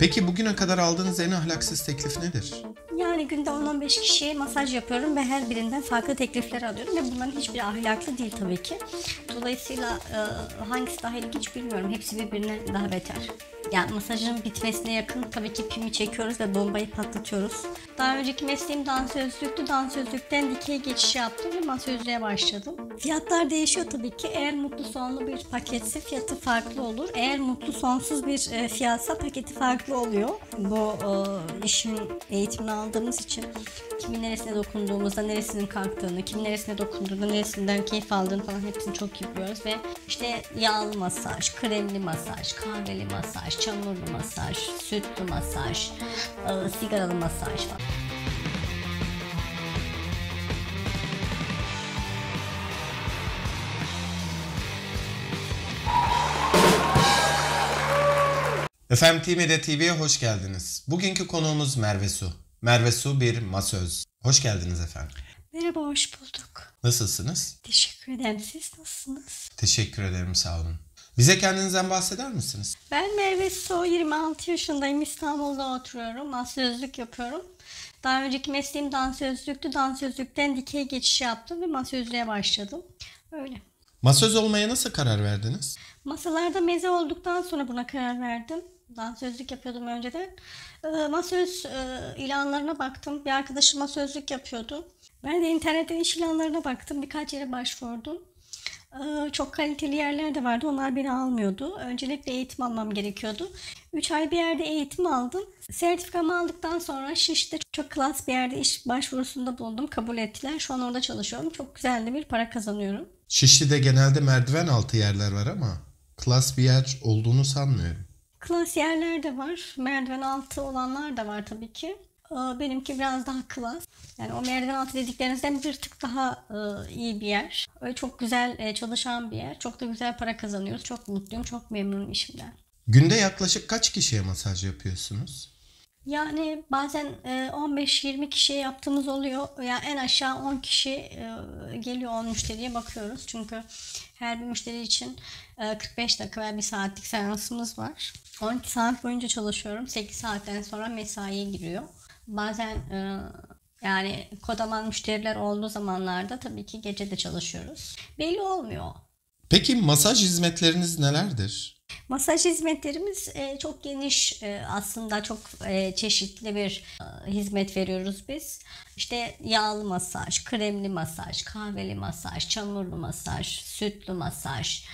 Peki bugüne kadar aldığınız en ahlaksız teklif nedir? Yani günde 10-15 kişiye masaj yapıyorum ve her birinden farklı teklifler alıyorum ve bunların hiçbiri ahlaklı değil tabii ki. Dolayısıyla e, hangisi daha ilginç bilmiyorum. Hepsi birbirine daha beter. Yani masajın bitmesine yakın tabii ki pimi çekiyoruz ve bombayı patlatıyoruz. Daha önceki mesleğim dansözlüktü. Dansözlükten dikey geçiş yaptım ve masözlüğe başladım. Fiyatlar değişiyor tabii ki. Eğer mutlu sonlu bir paketse fiyatı farklı olur. Eğer mutlu sonsuz bir e, fiyatsa paketi farklı oluyor. Bu işin eğitimini aldığımız için kimin neresine dokunduğumuzda neresinin kalktığını, kimin neresine dokunduğunda neresinden keyif aldığını falan hepsini çok iyi biliyoruz ve işte yağlı masaj, kremli masaj, kahveli masaj, çamurlu masaj, sütlü masaj, e, sigaralı masaj falan. Efendim TMD TV'ye hoş geldiniz. Bugünkü konuğumuz Merve Su. Merve Su bir masöz. Hoş geldiniz efendim. Merhaba, hoş bulduk. Nasılsınız? Teşekkür ederim. Siz nasılsınız? Teşekkür ederim sağ olun. Bize kendinizden bahseder misiniz? Ben Merve So, 26 yaşındayım. İstanbul'da oturuyorum. Masözlük yapıyorum. Daha önceki mesleğim dansözlüktü. Dansözlükten dikey geçiş yaptım ve masözlüğe başladım. Öyle. Masöz olmaya nasıl karar verdiniz? Masalarda meze olduktan sonra buna karar verdim. Dansözlük yapıyordum önceden. Ee, masöz e, ilanlarına baktım. Bir arkadaşım masözlük yapıyordu. Ben de internetten iş ilanlarına baktım. Birkaç yere başvurdum. Çok kaliteli yerler de vardı. Onlar beni almıyordu. Öncelikle eğitim almam gerekiyordu. 3 ay bir yerde eğitim aldım. Sertifikamı aldıktan sonra Şiş'te çok klas bir yerde iş başvurusunda bulundum. Kabul ettiler. Şu an orada çalışıyorum. Çok güzel de bir para kazanıyorum. Şişli'de genelde merdiven altı yerler var ama klas bir yer olduğunu sanmıyorum. Klas yerler de var. Merdiven altı olanlar da var tabii ki. Ee, Benimki biraz daha klas. Yani o merdiven altı dediklerinizden bir tık daha e, iyi bir yer. Öyle çok güzel e, çalışan bir yer. Çok da güzel para kazanıyoruz. Çok mutluyum. Çok memnunum işimden. Günde yaklaşık kaç kişiye masaj yapıyorsunuz? Yani bazen e, 15-20 kişiye yaptığımız oluyor. Yani en aşağı 10 kişi e, geliyor 10 müşteriye bakıyoruz. Çünkü her bir müşteri için e, 45 dakika veya 1 saatlik seansımız var. 12 saat boyunca çalışıyorum. 8 saatten sonra mesaiye giriyor. Bazen e, yani kodaman müşteriler olduğu zamanlarda tabii ki gece de çalışıyoruz. Belli olmuyor. Peki masaj hizmetleriniz nelerdir? Masaj hizmetlerimiz e, çok geniş e, aslında çok e, çeşitli bir e, hizmet veriyoruz biz. İşte yağlı masaj, kremli masaj, kahveli masaj, çamurlu masaj, sütlü masaj,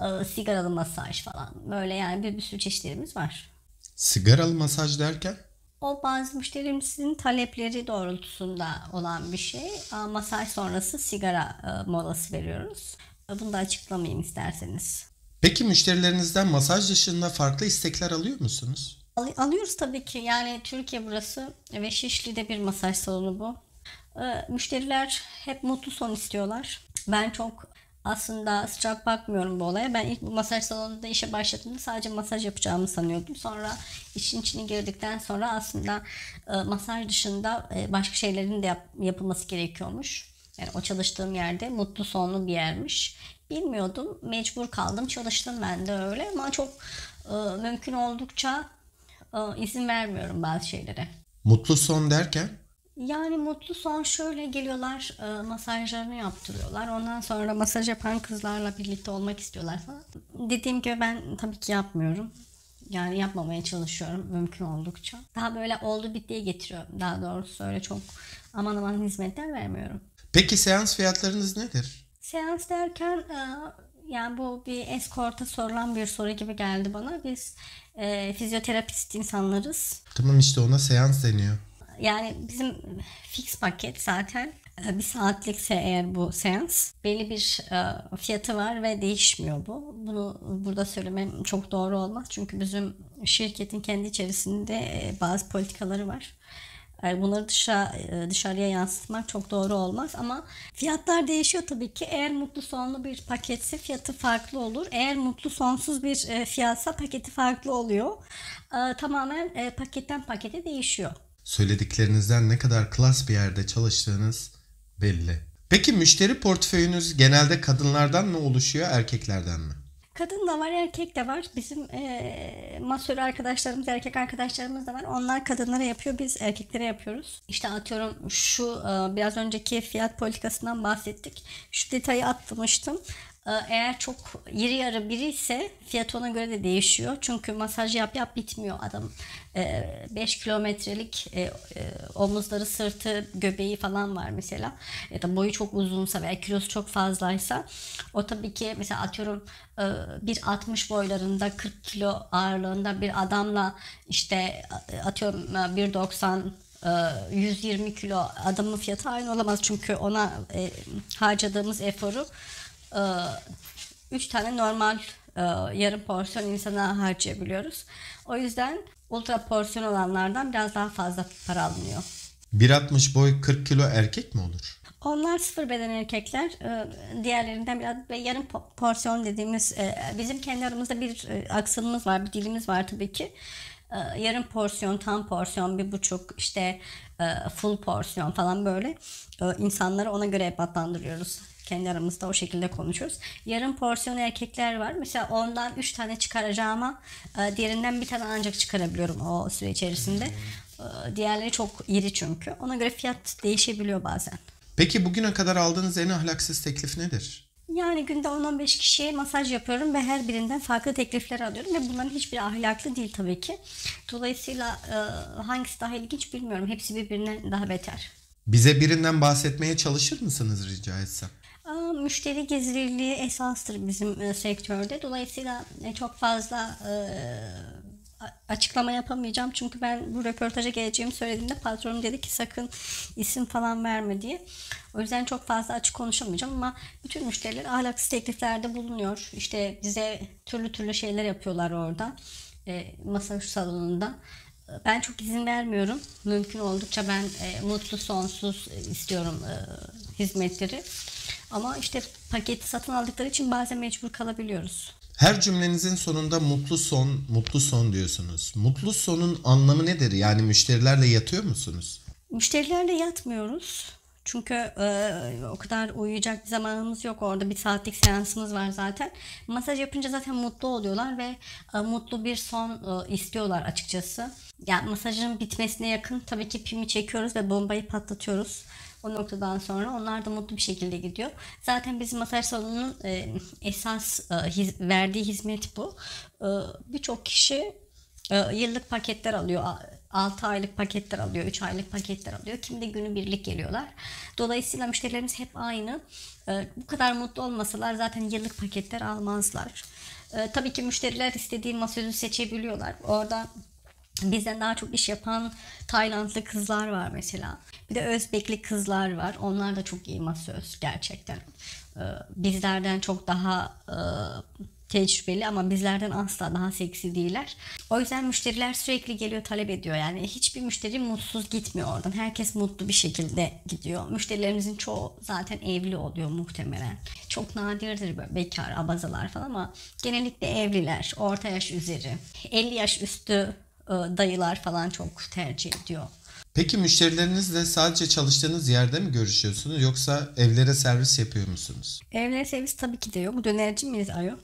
e, sigaralı masaj falan. Böyle yani bir, bir sürü çeşitlerimiz var. Sigaralı masaj derken? O bazı müşterimizin talepleri doğrultusunda olan bir şey. Masaj sonrası sigara e, molası veriyoruz. E, Bunu da açıklamayayım isterseniz. Peki müşterilerinizden masaj dışında farklı istekler alıyor musunuz? Al- Alıyoruz tabii ki. Yani Türkiye burası ve Şişli'de bir masaj salonu bu. Ee, müşteriler hep mutlu son istiyorlar. Ben çok aslında sıcak bakmıyorum bu olaya. Ben ilk masaj salonunda işe başladığımda sadece masaj yapacağımı sanıyordum. Sonra işin içine girdikten sonra aslında e, masaj dışında e, başka şeylerin de yap- yapılması gerekiyormuş. Yani o çalıştığım yerde mutlu sonlu bir yermiş. Bilmiyordum. Mecbur kaldım. Çalıştım ben de öyle ama çok e, mümkün oldukça e, izin vermiyorum bazı şeylere. Mutlu son derken? Yani mutlu son şöyle geliyorlar e, masajlarını yaptırıyorlar. Ondan sonra masaj yapan kızlarla birlikte olmak istiyorlar falan. Dediğim gibi ben tabii ki yapmıyorum. Yani yapmamaya çalışıyorum mümkün oldukça. Daha böyle oldu bittiye getiriyorum. Daha doğrusu öyle çok aman aman hizmetler vermiyorum. Peki seans fiyatlarınız nedir? Seans derken e, yani bu bir eskorta sorulan bir soru gibi geldi bana. Biz e, fizyoterapist insanlarız. Tamam işte ona seans deniyor. Yani bizim fix paket zaten e, bir saatlikse eğer bu seans belli bir e, fiyatı var ve değişmiyor bu. Bunu burada söylemem çok doğru olmaz. Çünkü bizim şirketin kendi içerisinde e, bazı politikaları var. Bunları dışa, dışarıya yansıtmak çok doğru olmaz ama fiyatlar değişiyor tabii ki. Eğer mutlu sonlu bir paketse fiyatı farklı olur. Eğer mutlu sonsuz bir fiyatsa paketi farklı oluyor. Tamamen paketten pakete değişiyor. Söylediklerinizden ne kadar klas bir yerde çalıştığınız belli. Peki müşteri portföyünüz genelde kadınlardan mı oluşuyor, erkeklerden mi? Kadın da var, erkek de var. Bizim e, masör arkadaşlarımız, erkek arkadaşlarımız da var. Onlar kadınlara yapıyor, biz erkeklere yapıyoruz. İşte atıyorum şu e, biraz önceki fiyat politikasından bahsettik. Şu detayı atlamıştım. E, eğer çok iri yarı biri ise fiyat ona göre de değişiyor. Çünkü masaj yap yap bitmiyor adam. 5 kilometrelik e, e, omuzları, sırtı, göbeği falan var mesela. Ya da boyu çok uzunsa veya kilosu çok fazlaysa o tabii ki mesela atıyorum bir 60 boylarında 40 kilo ağırlığında bir adamla işte atıyorum 1.90 120 kilo adamın fiyatı aynı olamaz çünkü ona e, harcadığımız eforu 3 tane normal yarım porsiyon insana harcayabiliyoruz. O yüzden ultra porsiyon olanlardan biraz daha fazla para alınıyor. 1.60 boy 40 kilo erkek mi olur? Onlar sıfır beden erkekler. Diğerlerinden biraz ve yarım porsiyon dediğimiz bizim kendi aramızda bir aksanımız var, bir dilimiz var tabii ki. Yarım porsiyon, tam porsiyon, bir buçuk, işte full porsiyon falan böyle insanları ona göre hep adlandırıyoruz. Kendi aramızda o şekilde konuşuyoruz. Yarım porsiyon erkekler var. Mesela ondan 3 tane çıkaracağıma e, diğerinden bir tane ancak çıkarabiliyorum o süre içerisinde. E, diğerleri çok iri çünkü. Ona göre fiyat değişebiliyor bazen. Peki bugüne kadar aldığınız en ahlaksız teklif nedir? Yani günde 10-15 kişiye masaj yapıyorum ve her birinden farklı teklifler alıyorum ve bunların hiçbir ahlaklı değil tabii ki. Dolayısıyla e, hangisi daha ilginç bilmiyorum. Hepsi birbirine daha beter. Bize birinden bahsetmeye çalışır mısınız rica etsem? Müşteri gizliliği esastır bizim e, sektörde. Dolayısıyla e, çok fazla e, açıklama yapamayacağım. Çünkü ben bu röportaja geleceğimi söylediğimde patronum dedi ki sakın isim falan verme diye. O yüzden çok fazla açık konuşamayacağım ama bütün müşteriler ahlaksız tekliflerde bulunuyor. İşte bize türlü türlü şeyler yapıyorlar orada. E, masaj salonunda. Ben çok izin vermiyorum. Mümkün oldukça ben e, mutlu sonsuz istiyorum e, hizmetleri. Ama işte paketi satın aldıkları için bazen mecbur kalabiliyoruz. Her cümlenizin sonunda mutlu son, mutlu son diyorsunuz. Mutlu sonun anlamı nedir? Yani müşterilerle yatıyor musunuz? Müşterilerle yatmıyoruz. Çünkü e, o kadar uyuyacak bir zamanımız yok orada. Bir saatlik seansımız var zaten. Masaj yapınca zaten mutlu oluyorlar ve e, mutlu bir son e, istiyorlar açıkçası. Yani masajın bitmesine yakın tabii ki pimi çekiyoruz ve bombayı patlatıyoruz. O noktadan sonra onlar da mutlu bir şekilde gidiyor. Zaten bizim masaj salonunun e, esas e, hiz, verdiği hizmet bu. E, Birçok kişi e, yıllık paketler alıyor. 6 aylık paketler alıyor, 3 aylık paketler alıyor. Kim de günü birlik geliyorlar. Dolayısıyla müşterilerimiz hep aynı. E, bu kadar mutlu olmasalar zaten yıllık paketler almazlar. E, tabii ki müşteriler istediği masözü seçebiliyorlar. Orada Bizden daha çok iş yapan Taylandlı kızlar var mesela. Bir de Özbekli kızlar var. Onlar da çok iyi masöz gerçekten. Ee, bizlerden çok daha e, tecrübeli ama bizlerden asla daha seksi değiller. O yüzden müşteriler sürekli geliyor talep ediyor. Yani hiçbir müşteri mutsuz gitmiyor oradan. Herkes mutlu bir şekilde gidiyor. Müşterilerimizin çoğu zaten evli oluyor muhtemelen. Çok nadirdir böyle bekar, abazalar falan ama genellikle evliler, orta yaş üzeri, 50 yaş üstü dayılar falan çok tercih ediyor. Peki müşterilerinizle sadece çalıştığınız yerde mi görüşüyorsunuz yoksa evlere servis yapıyor musunuz? Evlere servis tabii ki de yok. Dönerci miyiz ayo?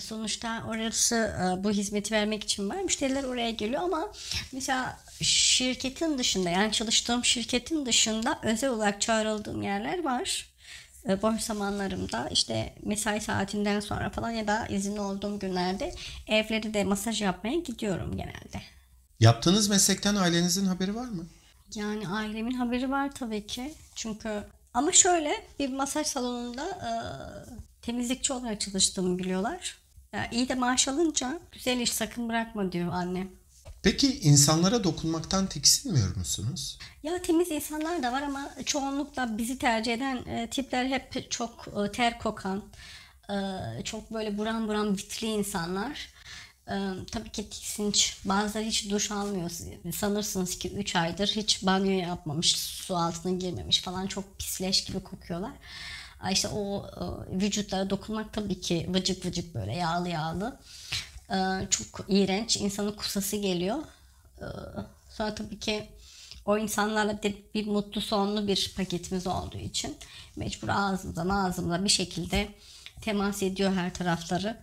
Sonuçta orası e, bu hizmeti vermek için var. Müşteriler oraya geliyor ama mesela şirketin dışında yani çalıştığım şirketin dışında özel olarak çağrıldığım yerler var. E, boş zamanlarımda işte mesai saatinden sonra falan ya da izinli olduğum günlerde evleri de masaj yapmaya gidiyorum genelde. Yaptığınız meslekten ailenizin haberi var mı? Yani ailemin haberi var tabii ki. Çünkü ama şöyle bir masaj salonunda e, temizlikçi olarak çalıştığımı biliyorlar. Ya, iyi de maaş alınca güzel iş sakın bırakma diyor annem. Peki insanlara dokunmaktan tiksinmiyor musunuz? Ya temiz insanlar da var ama çoğunlukla bizi tercih eden e, tipler hep çok e, ter kokan, e, çok böyle buram buram vitli insanlar. E, tabii ki tiksinç. Bazıları hiç duş almıyor. Sanırsınız ki 3 aydır hiç banyo yapmamış, su altına girmemiş falan çok pisleş gibi kokuyorlar. İşte o e, vücutlara dokunmak tabii ki vıcık vıcık böyle yağlı yağlı. Ee, çok iğrenç. insanın kusası geliyor. Ee, sonra tabii ki o insanlarla bir, bir mutlu sonlu bir paketimiz olduğu için mecbur ağzımıza ağzımıza bir şekilde temas ediyor her tarafları.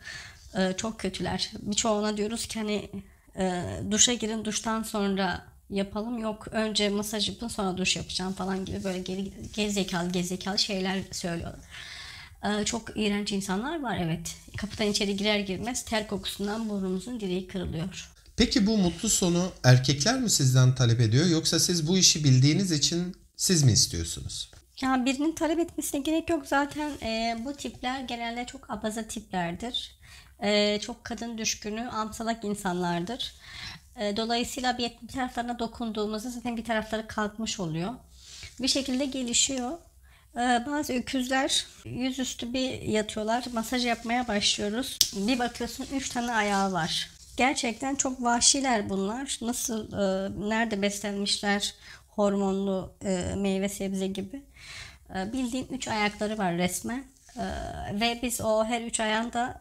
Ee, çok kötüler. Birçoğuna diyoruz ki hani e, duşa girin duştan sonra yapalım. Yok önce masaj yapın sonra duş yapacağım falan gibi böyle geri, gerizekalı gerizekalı şeyler söylüyorlar. Ee, çok iğrenç insanlar var evet. Kapıdan içeri girer girmez ter kokusundan burnumuzun direği kırılıyor. Peki bu mutlu sonu erkekler mi sizden talep ediyor yoksa siz bu işi bildiğiniz için siz mi istiyorsunuz? Ya birinin talep etmesine gerek yok zaten e, bu tipler genelde çok abaza tiplerdir. E, çok kadın düşkünü, amsalak insanlardır. E, dolayısıyla bir, bir taraflarına dokunduğumuzda zaten bir tarafları kalkmış oluyor. Bir şekilde gelişiyor. E, bazı öküzler yüzüstü bir yatıyorlar, masaj yapmaya başlıyoruz. Bir bakıyorsun üç tane ayağı var. Gerçekten çok vahşiler bunlar. Nasıl, e, nerede beslenmişler, hormonlu e, meyve sebze gibi. E, bildiğin üç ayakları var resmen. Ve biz o her üç ayağında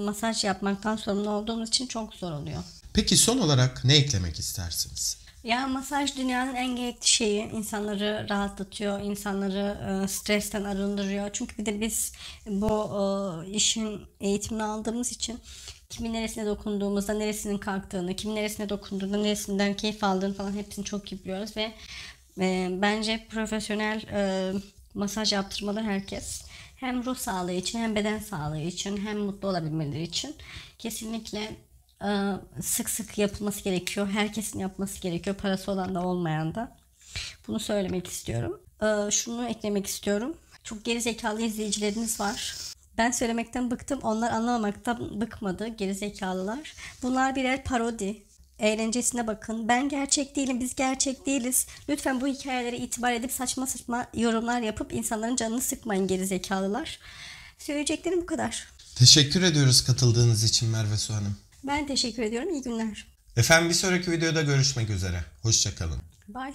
masaj yapmaktan sorumlu olduğumuz için çok zor oluyor. Peki son olarak ne eklemek istersiniz? Ya masaj dünyanın en gerekli şeyi. İnsanları rahatlatıyor, insanları e, stresten arındırıyor. Çünkü bir de biz bu e, işin eğitimini aldığımız için kimin neresine dokunduğumuzda neresinin kalktığını, kimin neresine dokunduğunda neresinden keyif aldığını falan hepsini çok iyi biliyoruz ve e, bence profesyonel e, masaj yaptırmalı herkes. Hem ruh sağlığı için hem beden sağlığı için hem mutlu olabilmeleri için kesinlikle sık sık yapılması gerekiyor. Herkesin yapması gerekiyor. Parası olan da olmayan da. Bunu söylemek istiyorum. E, şunu eklemek istiyorum. Çok geri zekalı izleyicileriniz var. Ben söylemekten bıktım. Onlar anlamamaktan bıkmadı. Geri zekalılar. Bunlar birer parodi. Eğlencesine bakın. Ben gerçek değilim, biz gerçek değiliz. Lütfen bu hikayelere itibar edip saçma saçma yorumlar yapıp insanların canını sıkmayın geri zekalılar. Söyleyeceklerim bu kadar. Teşekkür ediyoruz katıldığınız için Merve Su Hanım. Ben teşekkür ediyorum. İyi günler. Efendim bir sonraki videoda görüşmek üzere. Hoşçakalın. Bye.